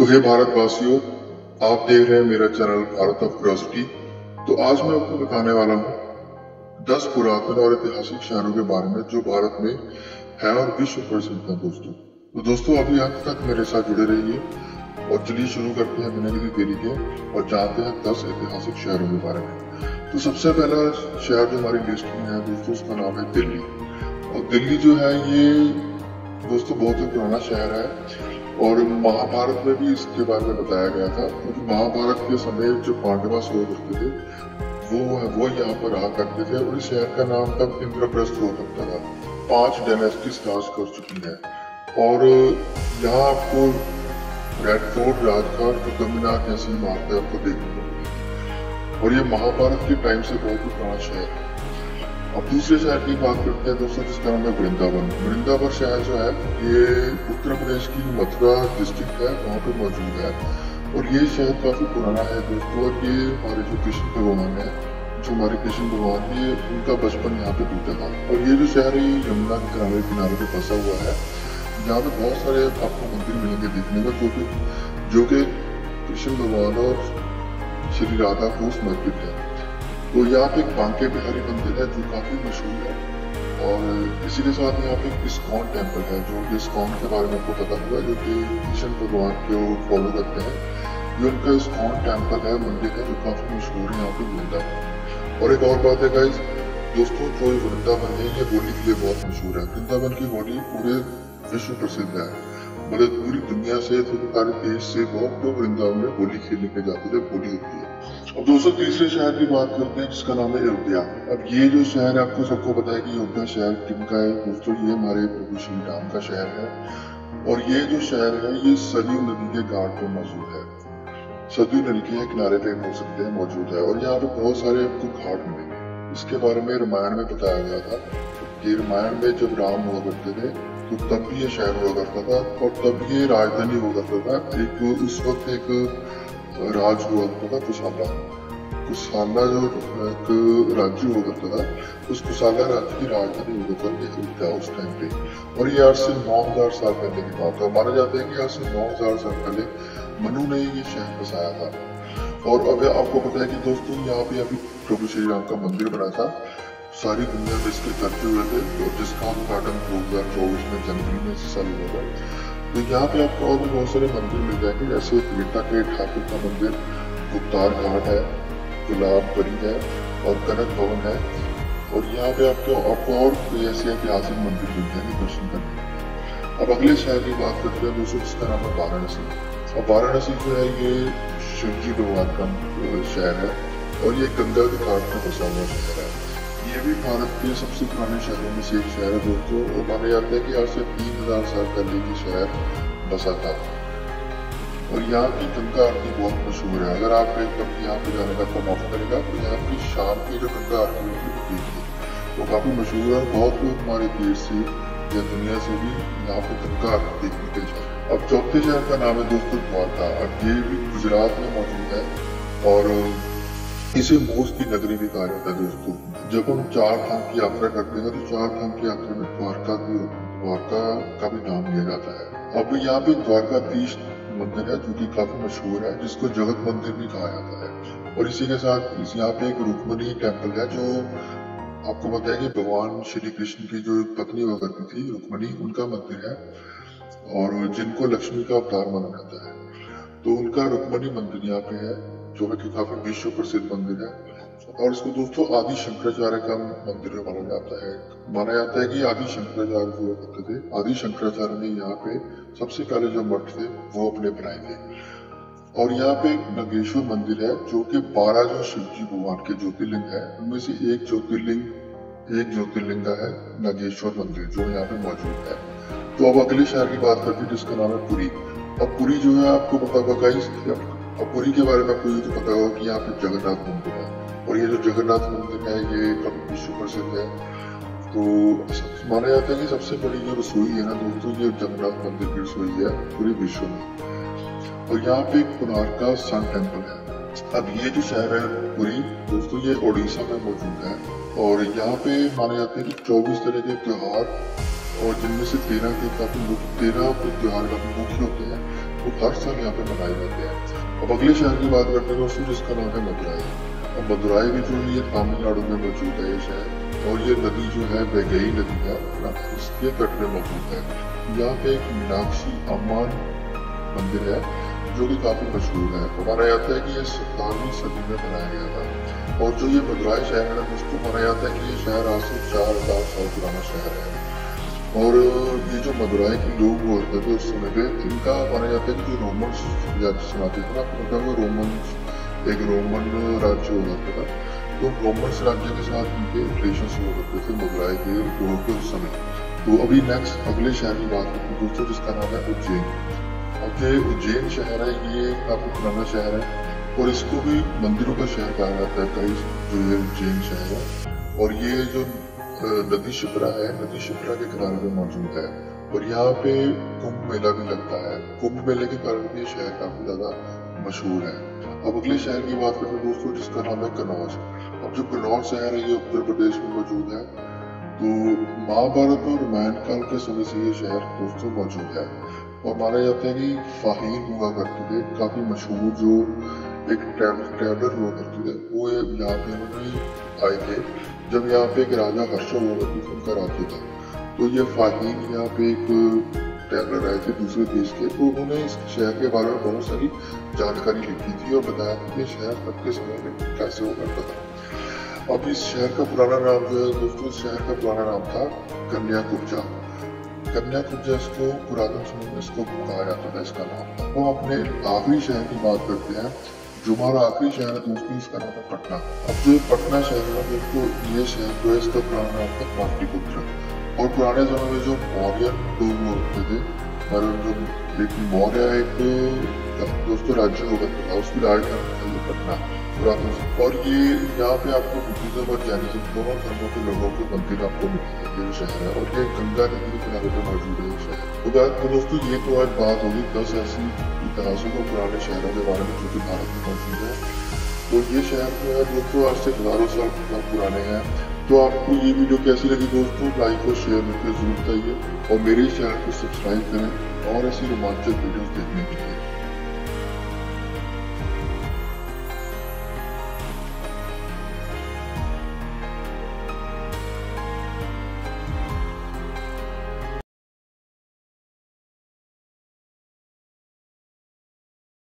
तो हे भारतवासियों, आप देख रहे हैं मेरा चैनल भारत ऑफ़ क्यूरोसिटी तो आज मैं आपको बताने वाला हूँ दस पुरातन और ऐतिहासिक शहरों के बारे में जो भारत में है और विश्व प्रसिद्ध है दोस्तों। तो दोस्तों अभी अंत तक मेरे साथ जुड़े रहिए और चलिए शुरू करते हैं बिना किसी देरी के और जानते हैं दस ऐतिहासिक शहरों के बारे में। तो सबसे पहला शहर जो हमारी लिस्ट में है दोस्तों, उसका नाम है दिल्ली। और दिल्ली जो है, ये दोस्तों बहुत ही पुराना शहर है। और महाभारत में भी इसके बारे में बताया गया था। क्योंकि महाभारत के समय जो पांडवा हुआ करते थे, वो वो यहाँ पर रहा करते थे और इस शहर का नाम तब इंद्रप्रस्थ हो सकता था। पाँच डायनेस्टीज राज कर चुकी है। और यहाँ आपको रेड फोर्ट राजघाट तो मीनार जैसी इमारतें आपको देखने को मिलेगी। और ये महाभारत के टाइम से बहुत ही पुराना शहर है। अब दूसरे शहर की बात करते हैं, दोस्तों जिसका नाम है वृंदावन। वृंदावन शहर जो है, ये उत्तर प्रदेश की मथुरा डिस्ट्रिक्ट है, वहाँ पे मौजूद है। और ये शहर काफ़ी पुराना है, दोस्तों, और ये हमारे जो कृष्ण भगवान है, जो हमारे कृष्ण भगवान, ये उनका बचपन यहाँ पे बीता था। और ये जो शहर है, ये यमुना के किनारे किनारे पे फंसा हुआ है। यहाँ पे बहुत सारे आपको मंदिर मिलेंगे देखने को जो कि जो कि कृष्ण भगवान और श्री राधा को समर्पित है। तो यहाँ पे एक बांके बिहारी मंदिर है, जो काफ़ी मशहूर है। और इसी के साथ यहाँ पे एक इस्कॉन टेंपल है, जो कि इस्कॉन के बारे में आपको पता हुआ जो कि कृष्ण भगवान के को फॉलो करते हैं। ये उनका इस्कॉन टेंपल है, मंदिर है, जो काफ़ी मशहूर है यहाँ पे वृंदावन और एक और बात है गाइज़ दोस्तों, जो वृंदावन है, ये होली के लिए बहुत मशहूर है। वृंदावन की होली पूरे विश्व प्रसिद्ध है। मतलब पूरी दुनिया से सारे देश से बहुत लोग वृंदावन में होली खेलने के जाते थे, होली होती है। अब दोस्तों तीसरे शहर की बात करते हैं, जिसका नाम है अयोध्या। अब ये जो शहर है, आपको सबको पता है कि अयोध्या शहर किनका है? दोस्तों, ये हमारे प्रभु श्री राम का शहर है। और ये जो शहर है, ये सरयू नदी के घाट पर मौजूद है। सरयू नदी के किनारे पे हो सकते हैं, मौजूद है। और यहाँ पे बहुत सारे आपको घाट मिलेंगे इसके बारे में रामायण में बताया गया था कि रामायण में जब राम हुआ करते थे तो तब भी ये शहर हुआ करता था और तब ये राजधानी हुआ करता था। एक उस वक्त एक राज हुआ करता था कुशाला। कुशाला जो एक राज्य हुआ करता था उस कुशाला राज्य की राजधानी हुआ करता था उस टाइम पे? और ये आज से नौ हज़ार साल पहले की बात है। माना जाता है कि आज से नौ हज़ार साल पहले मनु ने ये शहर बसाया था। और अब आपको पता है कि दोस्तों, यहाँ पे अभी प्रभु श्री राम का मंदिर बना था। सारी दुनिया में इसके चर्चे हुए थे, और जिसका उद्घाटन दो हज़ार चौबीस में जनवरी में इस साल हुआ था। तो यहाँ पे आपको और भी बहुत सारे मंदिर मिल जाएँगे, जैसे बेटा के ठाकुर का मंदिर, गुप्तार घाट है, गुलाब गरी है और कनक भवन है। और यहाँ पे आपको आपको और कोई ऐसे ऐतिहासिक मंदिर मिल जाएँगे दर्शन करने अब अगले शहर की बात करते हैं दोस्तों जिसका नाम है वाराणसी। अब वाराणसी जो है, ये शिव जी भगवान का शहर है और ये गंगा के घाट में बसा हुआ शहर है। ये भी भारत के सबसे पुराने शहरों में से एक शहर है दोस्तों। और माना जाता है कि आज से तीन हज़ार साल पहले ये शहर बसा था। और यहाँ की गंगा आरती बहुत मशहूर है। अगर आप एक कभी यहाँ पे जाने का आपको मौका मिलेगा तो यहाँ की शाम की जो गंगा आरती होगी वो देखिए वो काफ़ी मशहूर है बहुत लोग हमारे देश से या दुनिया से भी यहाँ पे गंगा आरती देखने के लिए अब चौथे शहर का नाम है दोस्तों द्वारका। अब ये भी गुजरात में मौजूद है और इसे मोस की नगरी भी कहा जाता है दोस्तों। जब हम चार धाम की यात्रा करते हैं तो चार धाम की यात्रा में द्वारका की द्वारका का भी नाम लिया जाता है। अब यहाँ पे द्वारकाधीश मंदिर है, जो कि काफ़ी मशहूर है, जिसको जगत मंदिर भी कहा जाता है। और इसी के साथ, इस यहाँ पे एक रुक्मणी टेंपल है, जो आपको पता है कि भगवान श्री कृष्ण की जो पत्नी हुआ करती थी, रुक्मणी, उनका मंदिर है, और जिनको लक्ष्मी का अवतार माना जाता है। तो उनका रुक्मणी मंदिर यहाँ पे है, जो कि काफ़ी विश्व प्रसिद्ध मंदिर है। और इसको दोस्तों आदि शंकराचार्य का मंदिर माना जाता है। माना जाता है कि आदि शंकराचार्य जो करते थे, आदि शंकराचार्य ने यहाँ पे सबसे पहले जो मठ थे, वो अपने बनाए थे। और यहाँ पे एक नगेश्वर मंदिर है, जो कि बारह जो शिव जी भगवान के ज्योतिर्लिंग है, उनमें से एक ज्योतिर्लिंग एक ज्योतिर्लिंग है नागेश्वर मंदिर, जो यहाँ पे मौजूद है। तो अब अगले शहर की बात करते हैं, जिसका नाम है पुरी। अब पुरी जो है, आपको पता होगा और पुरी के बारे में आपको ये तो पता होगा कि यहाँ पे जगन्नाथ मंदिर है। और ये जो जगन्नाथ मंदिर है, ये काफ़ी विश्व प्रसिद्ध है? तो माना जाता है कि सबसे बड़ी जो रसोई है ना, दोस्तों, ये जगन्नाथ मंदिर की रसोई है, पूरे विश्व में। और यहाँ पे एक का सन टेंपल है। अब ये जो शहर है, पुरी, दोस्तों, ये ओडिशा में मौजूद है। और यहाँ पे माना जाता है कि चौबीस तरह के त्योहार, और जिनमें से तेरह के काफ़ी तेरह त्यौहार काफ़ी मुख्य होते हैं, वो हर साल यहाँ पे मनाए जाते हैं। अब अगले शहर की बात करते हैं, दोस्तों, जिसका नाम है मदुराई अब मदुराई भी जो ये तमिलनाडु में मौजूद है ये शहर, और ये नदी जो है वैगई नदी है इसके तट में मौजूद है। यहाँ पे एक मीनाक्षी अम्मान मंदिर है, जो कि काफ़ी मशहूर है। माना जाता है कि ये सत्तारवीं सदी में बनाया गया था, और जो ये मदुराई शहर है उसको माना जाता है कि ये शहर आज से चार हज़ार साल पुराना शहर है। और ये जो मदुराई के लोग करते थे उस समय पे इनका माना जाता है कि जो रोमन सुनाते थे ना, उनका वो रोमन एक रोमन राज्य हुआ करता था तो रोमन राज्य के साथ उनके रिलेशन हुआ करते थे मदुराई के उस समय। तो अभी नेक्स्ट अगले शहर की बात करते दोस्तों जिसका नाम है उज्जैन। अब ये उज्जैन शहर है, ये काफ़ी पुराना शहर है, और इसको भी मंदिरों का शहर कहा जाता है, कई जो ये उज्जैन शहर है। और ये जो नदी शिप्रा है, नदी शिप्रा के किनारे पे मौजूद है। और यहाँ पे कुंभ मेला भी लगता है। कुंभ मेले के कारण भी शहर काफ़ी ज़्यादा मशहूर है। अब अगले शहर की बात करें दोस्तों, जिसका नाम है कनौज अब जो कनौज शहर है, ये उत्तर प्रदेश में मौजूद है तो महाभारत और रामायण काल के समय से ये शहर दोस्तों मौजूद है। और माना जाता है कि फाहीन हुआ करते थे, काफ़ी मशहूर जो एक ट्रैवलर हुआ करते थे, वो यहाँ पे उन्होंने आए थे। जब यहाँ पे एक राजा हर्ष हुआ करती थी, उनका राज्य था। तो ये फाहीन यहाँ पे एक ट्रैवलर आए थे दूसरे देश के। तो उन्होंने इस शहर के बारे में बहुत सारी जानकारी लिखी थी और बताया था कि शहर तब के समय में कैसे हुआ करता था अब इस शहर का पुराना नाम जो है दोस्तों, इस शहर का पुराना नाम था कन्याकुब्जा कन्याकुब्जा इसको पुरातन समय में इसको कहा जाता था, इसका नाम। वो अपने आखिरी शहर की बात करते हैं। जो हमारा आखिरी शहर है दोस्तों, इसका नाम है पटना। अब जो पटना शहर है दोस्तों, ये शहर जो है इसका पुराना नाम था पाटलिपुत्र और पुराने समय में जो मौर्य लोग होते थे और जो एक मौर्य एक दोस्तों राज्य हो गया था उसकी राजधानी पटना और ये यहाँ पे आपको बुद्धिज्म और जैनिज्म दोनों धर्मों के लोगों के मंदिर आपको मिलेंगे ये शहर है। और ये गंगा नदी के किनारे पे मौजूद है शहर तो तो दोस्तों ये तो आज बात होगी दस ऐसी इतिहासों को पुराने शहरों के बारे में जो कि भारत में मौजूद है। तो ये शहर जो है दोस्तों आज से हज़ारों साल पुराने हैं। तो आपको ये वीडियो कैसी लगी दोस्तों? लाइक और शेयर में ज़रूर बताइए और मेरे चैनल को सब्सक्राइब करें और ऐसी रोमांचक वीडियोस देखने के लिए।